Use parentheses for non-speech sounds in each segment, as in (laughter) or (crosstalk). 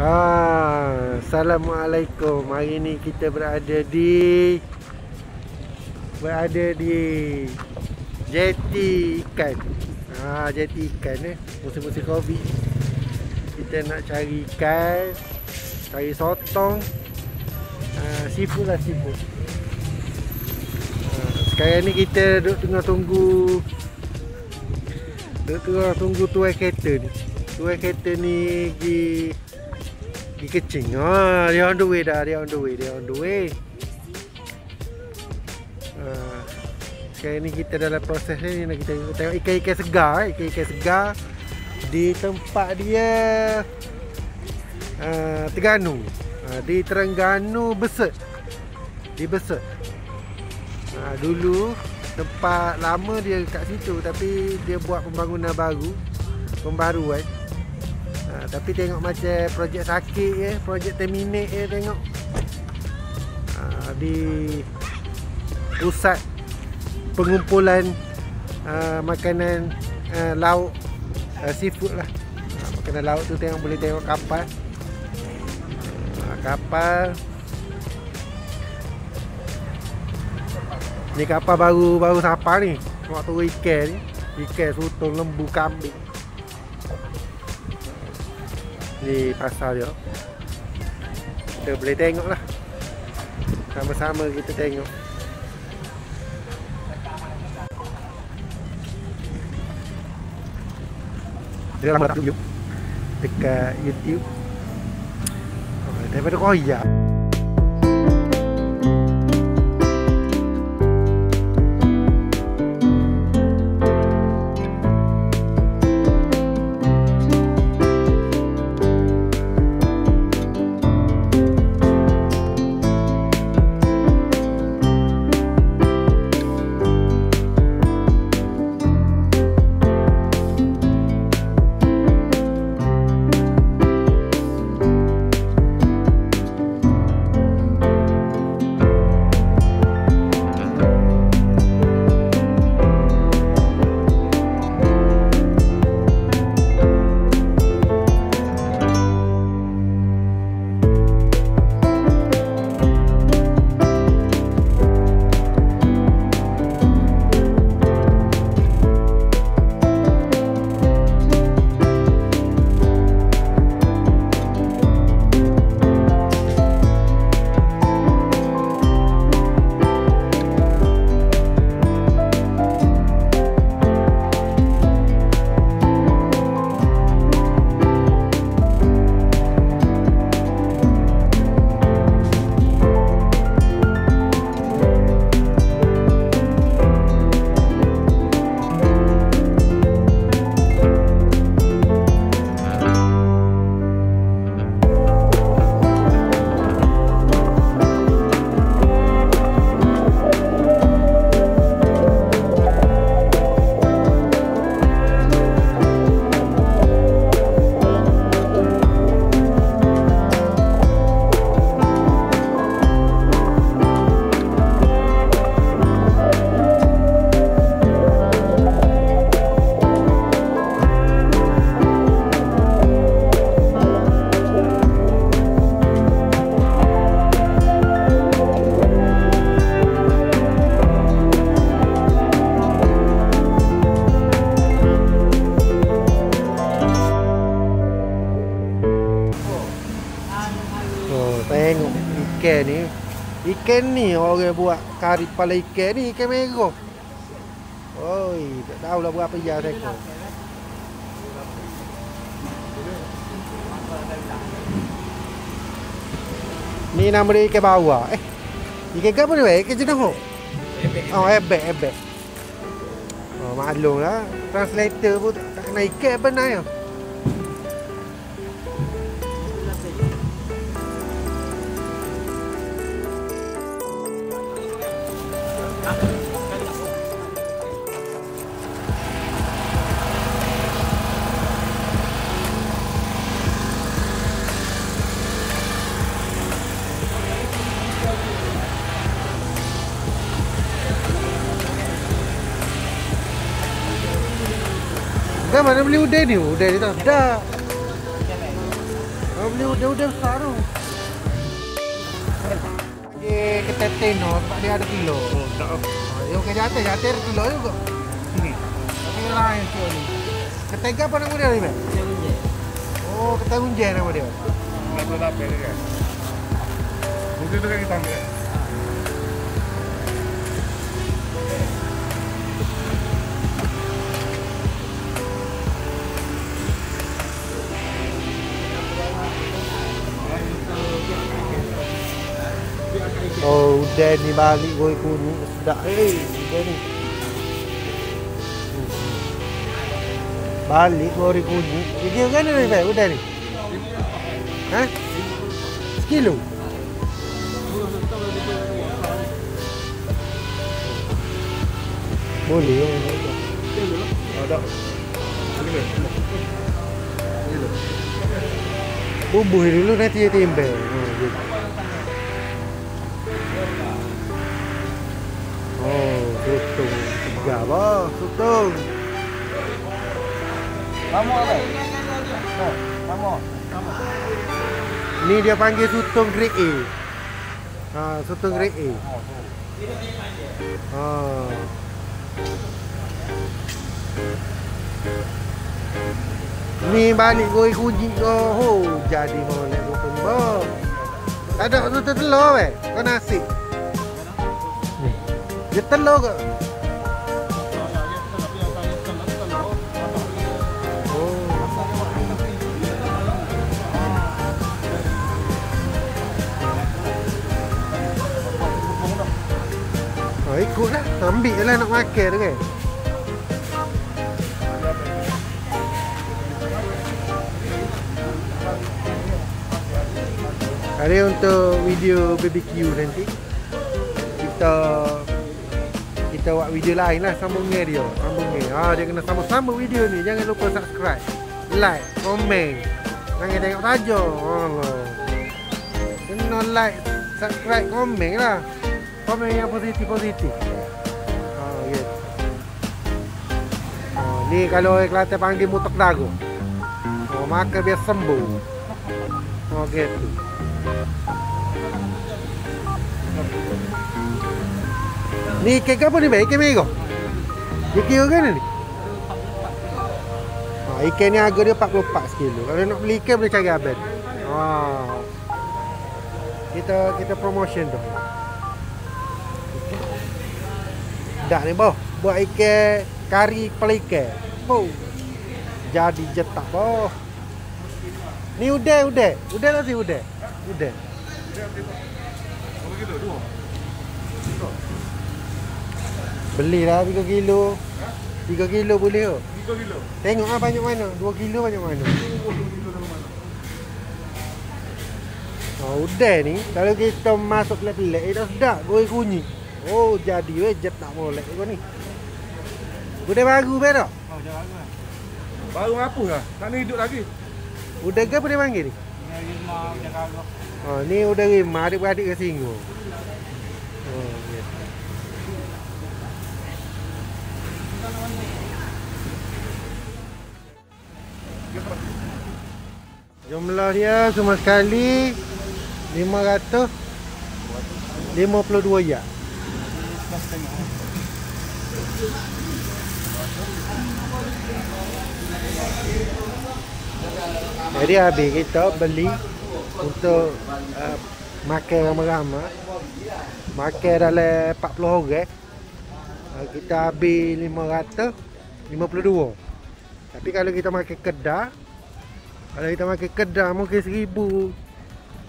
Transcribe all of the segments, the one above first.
Ah, Assalamualaikum. Hari ni kita berada di berada di jeti ikan. Ah, jeti ikan eh. Musim-musim Covid. Kita nak cari ikan, cari sotong. Ah, seafood lah seafood. Ah, sekarang ni kita duduk tengah tunggu Duduk tengah tunggu tuai kereta ni Tuai kereta ni pergi Pergi kecing. Ah, Dia on the way dah Dia on the way Dia on the way. Ah, Sekarang ni kita dalam proses ni Nak kita tengok ikan-ikan segar eh. Ikan-ikan segar Di tempat dia uh, Terengganu. Uh, Di Terengganu Besut. Di Besut. Uh, Dulu Tempat lama dia kat situ Tapi dia buat pembangunan baru Pembaruan ha, Tapi tengok macam projek sakit je Projek terminate je tengok. Ha, Di Pusat Pengumpulan ha, Makanan ha, Lauk ha, Seafood lah. Ha, Makanan laut tu tengok boleh tengok kapal. Ha, Kapal. Ni kapal baru baru sapa ni? Waktu ikan ni. Ikan sutong lembu kambing Ni pasal dia. Kita boleh tengok lah. Sama-sama kita tengok. Dia lama tak Dekat YouTube. Daripada koyak Ikan ni orang buat kari kepala ikan ni ikan merah. Oi, tak tahulah berapa jam saya Ni nama dia ikan bawah Eh, ikan apa ni? Ikan jenis apa? Oh, ebek, ebek Oh, maklum lah Translator pun tak, kena ikan benar ya Kan mana beli udai ni? Udai ni tak ada. Oh, beli udah-udah besar tu. Dia ketetin no, sebab dia ada kilo. Oh, tak. Dia ke jatuh, jatuh ada kilo juga. Sini. Tapi lain tu ni. Ketega apa nama dia ni, Mek? Oh, ketega unjen nama dia. Nak tu lapar dia kan. Mungkin tu kan kita ambil. Oh, udah ni balik goi kunyit sedap eh. Udah ni. Balik goi kunyit. Dia kan ni, Mek? Udah ni. Ha? Sekilo? Boleh. Oh, tak. Sini. Sini. Bubuh dulu nanti dia timbang. Ha, gitu. Oh, sutung. Tiga apa? Sutung. Kamu apa? Oh, kamu. Ni dia panggil sutung grade A. Ha, sutung grade A. Oh, tu. Ha. Ni balik goi kunci ko. Ho, jadi molek sutung bo. Ada sutung telur weh. Kau nasi. Dia telur ke? Oh. Oh, ikutlah. Ambil lah nak makan tu kan. Hari untuk video BBQ nanti kita kita buat video lain lah sambungnya dia sambungnya ha, dia kena sambung-sambung video ni jangan lupa subscribe like komen. Jangan tengok saja Allah. Kena like subscribe komen lah. Komen yang positif-positif. Ha, gitu. ha, ni kalau orang Kelantan panggil mutak dagu. Ha, maka biar sembuh. Oh gitu Ni ikan apa ni baik? Ikan merah? Ikan orang ni? Ha, ikan ni harga dia 44 sekilo. Kalau nak beli ikan boleh cari abang. Ha. Kita kita promotion tu. Dah ni boh. Buat ikan kari kepala ikan. Boh. Jadi jetak boh. Ni udah udah. Udah lah si udah. Udah. Berapa kilo? Dua. Belilah 3 kilo. 3 kilo boleh ke? Tiga kilo. Tengok ah banyak mana. 2 kilo banyak mana. Oh, dua kilo dalam mana? Oh, udah ni. Kalau kita masuk pelik-pelik, eh, dah sedap. Goreng kunyit. Oh, jadi weh. Jet tak boleh kau ni. Udah baru be tak? Oh, jangan lah. Baru ngapus lah. Tak ni hidup lagi. Udah ke apa dia panggil ni? Ini lima jaga agak. Oh, ni udah lima adik-beradik ke singo. Oh, ya. Jumlah dia semua sekali 500 52 ya. Jadi habis kita beli untuk uh, makan ramai-ramai. Makan dalam 40 orang. Uh, kita habis 500 52. Tapi kalau kita makan kedai kalau kita makan kedai mungkin 1000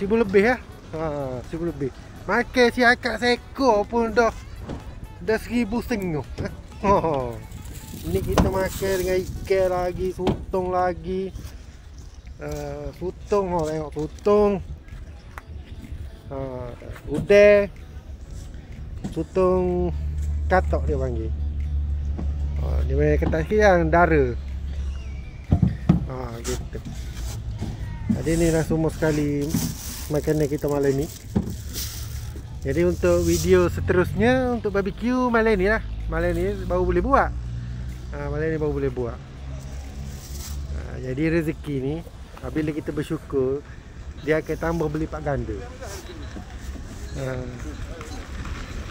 1000 lebih lah. Ha, 1000 lebih. Makan si akak seekor pun dah dah 1000 setengah. Oh. (laughs) Ni kita makan dengan ikan lagi, sutong lagi. Uh, sutong oh, tengok sutong. Uh, udeh. Sutong katok dia panggil. Uh, dia punya kata yang dara. Ha, gitu. Jadi ni dah semua sekali makanan kita malam ni. Jadi untuk video seterusnya untuk barbecue malam ni lah. Malam ni baru boleh buat. Ha, malam ni baru boleh buat. Ha, jadi rezeki ni apabila kita bersyukur dia akan tambah berlipat ganda. Ha.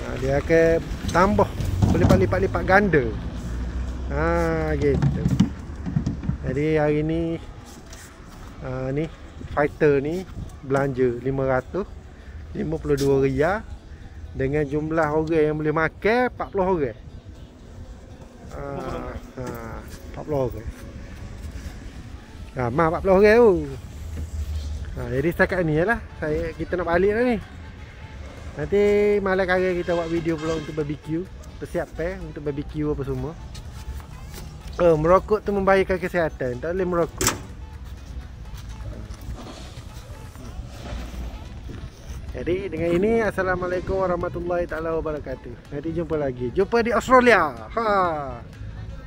Ha, dia akan tambah berlipat-lipat-lipat ganda. Ha gitu. Jadi hari ni ha, ni fighter ni belanja 500 52 riyal dengan jumlah orang yang boleh makan 40 orang. Ha, ha 40 orang. Ramai 40 orang tu. Ha, jadi setakat ni lah saya kita nak balik dah ni. Nanti malam kali kita buat video pula untuk barbecue. Bersiap eh untuk barbecue apa semua. Oh, merokok tu membahayakan kesihatan. Tak boleh merokok. Jadi dengan ini Assalamualaikum warahmatullahi taala wabarakatuh. Nanti jumpa lagi. Jumpa di Australia. Ha.